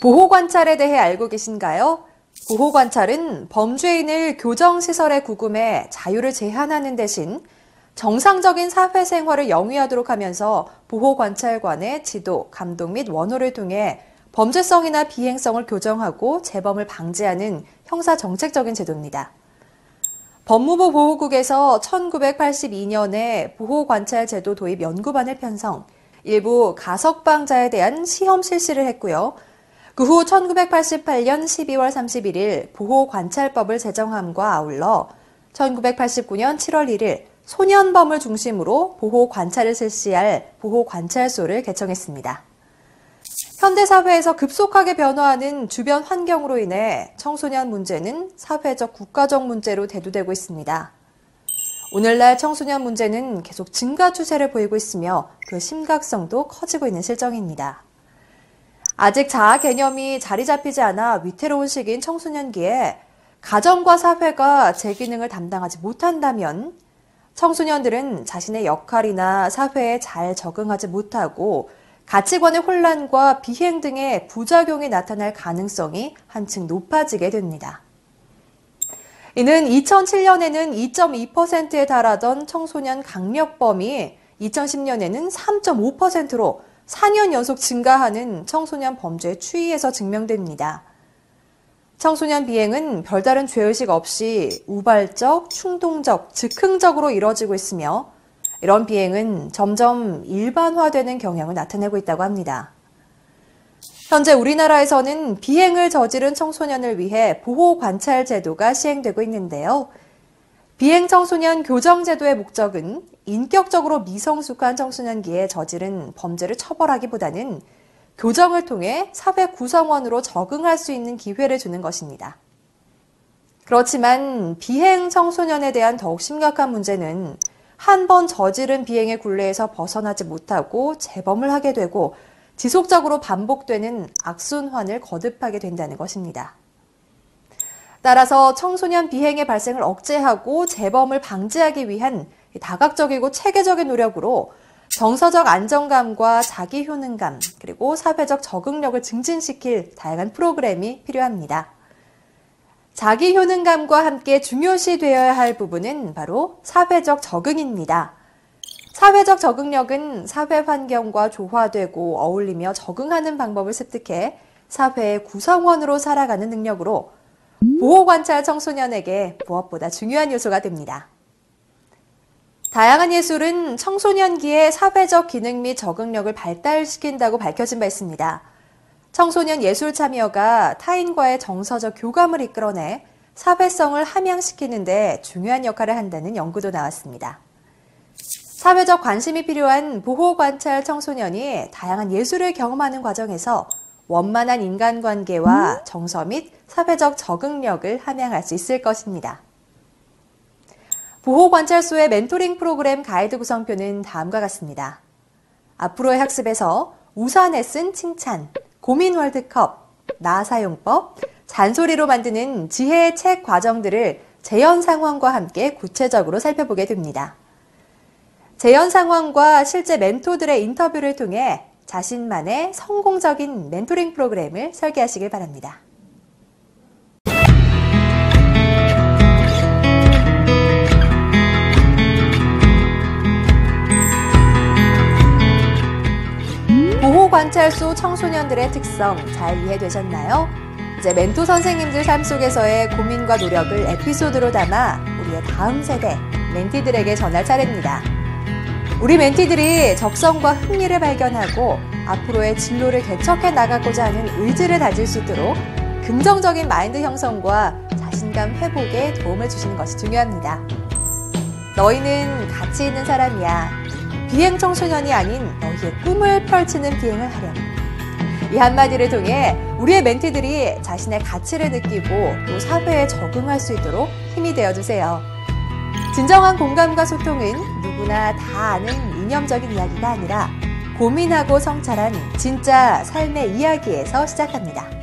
보호관찰에 대해 알고 계신가요? 보호관찰은 범죄인을 교정시설에 구금해 자유를 제한하는 대신 정상적인 사회생활을 영위하도록 하면서 보호관찰관의 지도, 감독 및 원호를 통해 범죄성이나 비행성을 교정하고 재범을 방지하는 형사정책적인 제도입니다. 법무부 보호국에서 1982년에 보호관찰 제도 도입 연구반을 편성, 일부 가석방자에 대한 시험 실시를 했고요. 그 후 1988년 12월 31일 보호관찰법을 제정함과 아울러 1989년 7월 1일 소년범을 중심으로 보호관찰을 실시할 보호관찰소를 개청했습니다. 현대사회에서 급속하게 변화하는 주변 환경으로 인해 청소년 문제는 사회적 국가적 문제로 대두되고 있습니다. 오늘날 청소년 문제는 계속 증가 추세를 보이고 있으며 그 심각성도 커지고 있는 실정입니다. 아직 자아 개념이 자리 잡히지 않아 위태로운 시기인 청소년기에 가정과 사회가 제 기능을 담당하지 못한다면 청소년들은 자신의 역할이나 사회에 잘 적응하지 못하고 가치관의 혼란과 비행 등의 부작용이 나타날 가능성이 한층 높아지게 됩니다. 이는 2007년에는 2.2%에 달하던 청소년 강력범이 2010년에는 3.5%로 4년 연속 증가하는 청소년 범죄 추이에서 증명됩니다. 청소년 비행은 별다른 죄의식 없이 우발적, 충동적, 즉흥적으로 이뤄지고 있으며 이런 비행은 점점 일반화되는 경향을 나타내고 있다고 합니다. 현재 우리나라에서는 비행을 저지른 청소년을 위해 보호 관찰 제도가 시행되고 있는데요. 비행 청소년 교정 제도의 목적은 인격적으로 미성숙한 청소년기에 저지른 범죄를 처벌하기보다는 교정을 통해 사회 구성원으로 적응할 수 있는 기회를 주는 것입니다. 그렇지만 비행 청소년에 대한 더욱 심각한 문제는 한 번 저지른 비행의 굴레에서 벗어나지 못하고 재범을 하게 되고 지속적으로 반복되는 악순환을 거듭하게 된다는 것입니다. 따라서 청소년 비행의 발생을 억제하고 재범을 방지하기 위한 다각적이고 체계적인 노력으로 정서적 안정감과 자기 효능감, 그리고 사회적 적응력을 증진시킬 다양한 프로그램이 필요합니다. 자기 효능감과 함께 중요시 되어야 할 부분은 바로 사회적 적응입니다. 사회적 적응력은 사회 환경과 조화되고 어울리며 적응하는 방법을 습득해 사회의 구성원으로 살아가는 능력으로 보호 관찰 청소년에게 무엇보다 중요한 요소가 됩니다. 다양한 예술은 청소년기에 사회적 기능 및 적응력을 발달시킨다고 밝혀진 바 있습니다. 청소년 예술 참여가 타인과의 정서적 교감을 이끌어내 사회성을 함양시키는데 중요한 역할을 한다는 연구도 나왔습니다. 사회적 관심이 필요한 보호 관찰 청소년이 다양한 예술을 경험하는 과정에서 원만한 인간관계와 정서 및 사회적 적응력을 함양할 수 있을 것입니다. 보호관찰소의 멘토링 프로그램 가이드 구성표는 다음과 같습니다. 앞으로의 학습에서 우산에 쓴 칭찬, 고민 월드컵, 나 사용법, 잔소리로 만드는 지혜의 책 과정들을 재현 상황과 함께 구체적으로 살펴보게 됩니다. 재현 상황과 실제 멘토들의 인터뷰를 통해 자신만의 성공적인 멘토링 프로그램을 설계하시길 바랍니다. 보호관찰소 청소년들의 특성 잘 이해되셨나요? 이제 멘토 선생님들 삶 속에서의 고민과 노력을 에피소드로 담아 우리의 다음 세대 멘티들에게 전할 차례입니다. 우리 멘티들이 적성과 흥미를 발견하고 앞으로의 진로를 개척해 나가고자 하는 의지를 다질 수 있도록 긍정적인 마인드 형성과 자신감 회복에 도움을 주시는 것이 중요합니다. 너희는 가치 있는 사람이야. 비행 청소년이 아닌 너희의 꿈을 펼치는 비행을 하렴. 이 한마디를 통해 우리의 멘티들이 자신의 가치를 느끼고 또 사회에 적응할 수 있도록 힘이 되어주세요. 진정한 공감과 소통은 누구나 다 아는 이념적인 이야기가 아니라 고민하고 성찰한 진짜 삶의 이야기에서 시작합니다.